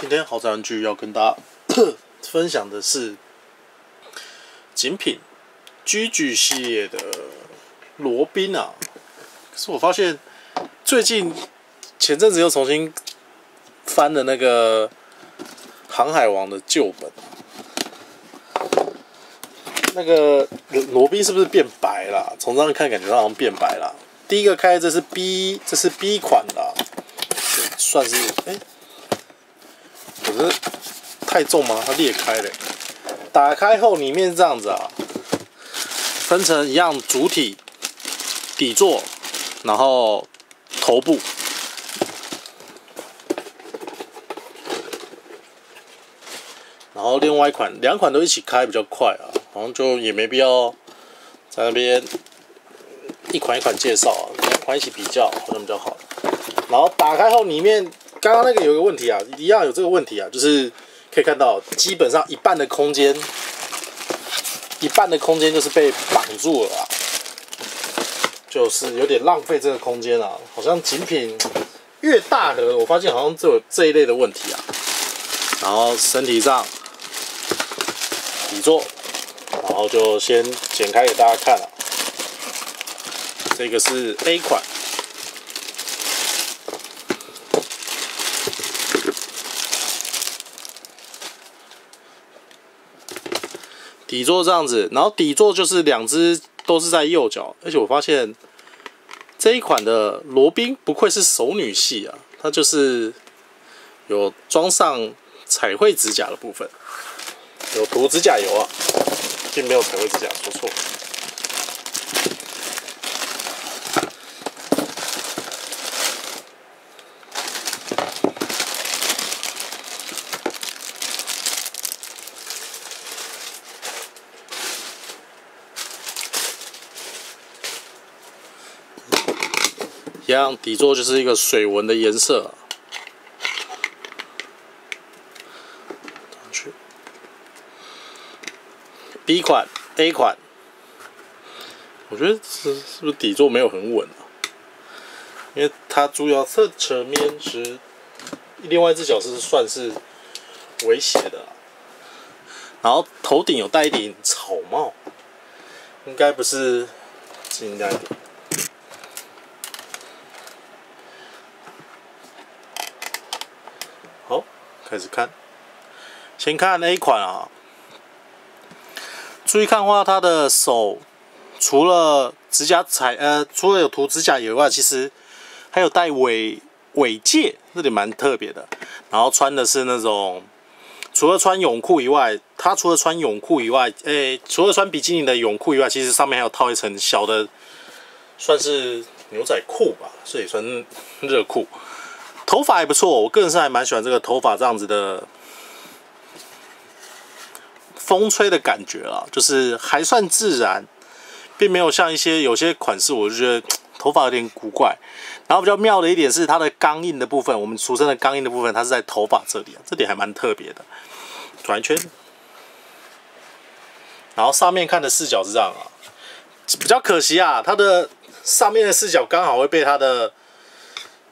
今天豪宅玩具要跟大家 分享的是精品居居系列的罗宾啊。可是我发现最近前阵子又重新翻了那个航海王的旧本，那个罗宾是不是变白了？从这样看，感觉好像变白了。第一个开，这是 B，这是 B 款的，算是哎。是太重吗？它裂开了。打开后里面是这样子啊，分成一样主体、底座，然后头部。然后另外一款，两款都一起开比较快啊，好像就也没必要在那边一款一款介绍啊，两款一起比较好像比较好。然后打开后里面。刚刚那个有个问题啊，一样有这个问题啊，就是可以看到基本上一半的空间，一半的空间就是被绑住了啊，就是有点浪费这个空间啊。好像精品越大盒，我发现好像就有这一类的问题啊。然后身体上底座，然后就先剪开给大家看了。这个是 A 款。底座这样子，然后底座就是两只都是在右脚，而且我发现这一款的罗宾不愧是熟女系啊，它就是有装上彩绘指甲的部分，有涂指甲油啊，并没有彩绘指甲，说错。一样底座就是一个水纹的颜色。去 B 款 A 款，我觉得是是不是底座没有很稳啊？因为它主要侧侧面是另外一只脚是算是微斜的，然后头顶有戴一顶草帽，应该不是应该。开始看，先看 A 款啊。注意看话，它的手除了指甲彩，呃，除了有涂指甲油外，其实还有戴尾尾戒，这里蛮特别的。然后穿的是那种，除了穿泳裤以外，它除了穿泳裤以外，诶，除了穿比基尼的泳裤以外，其实上面还有套一层小的，算是牛仔裤吧，这也算热裤。头发还不错，我个人是还蛮喜欢这个头发这样子的风吹的感觉啊，就是还算自然，并没有像一些有些款式，我就觉得头发有点古怪。然后比较妙的一点是它的钢印的部分，我们俗称的钢印的部分，它是在头发这里啊，这点还蛮特别的。转一圈，然后上面看的视角是这样啊，比较可惜啊，它的上面的视角刚好会被它的。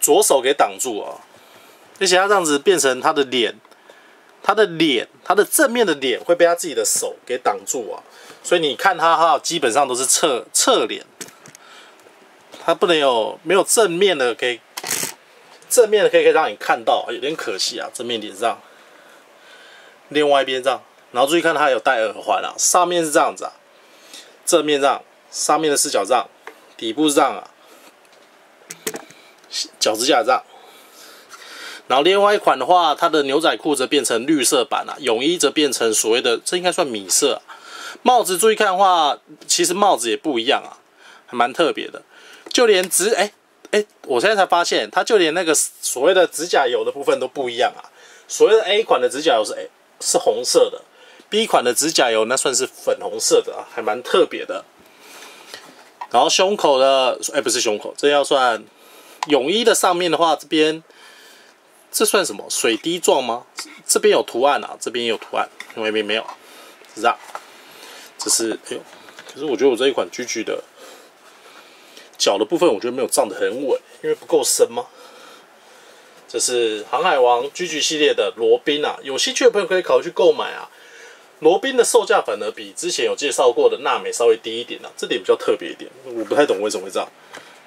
左手给挡住啊，而且他这样子变成他的脸，他的脸，他的正面的脸会被他自己的手给挡住啊，所以你看他哈，基本上都是侧侧脸，他不能有没有正面的可以，正面的可以可以让你看到，有点可惜啊，正面脸上，另外一边这样，然后注意看他有戴耳环啊，上面是这样子啊，正面这样，上面的视角这样，底部是这样啊。脚趾甲这样，然后另外一款的话，它的牛仔裤则变成绿色版了，泳衣则变成所谓的这应该算米色。帽子注意看的话，其实帽子也不一样啊，还蛮特别的。就连指哎哎，我现在才发现，它就连那个所谓的指甲油的部分都不一样啊。所谓的 A 款的指甲油是哎是红色的，B 款的指甲油那算是粉红色的啊，还蛮特别的。然后胸口的哎不是胸口，这要算。泳衣的上面的话，这边这算什么水滴状吗？这边有图案啊，这边有图案，外面没有，是这样。这是哎呦，可是我觉得我这一款 GG 的脚的部分，我觉得没有站得很稳，因为不够深吗？这是航海王 GG 系列的罗宾啊，有兴趣的朋友可以考虑去购买啊。罗宾的售价反而比之前有介绍过的娜美稍微低一点啊，这点比较特别一点，我不太懂为什么会这样。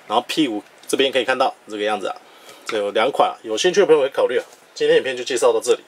然后屁股这边可以看到这个样子啊，这有两款，有兴趣的朋友可以考虑啊。今天影片就介绍到这里。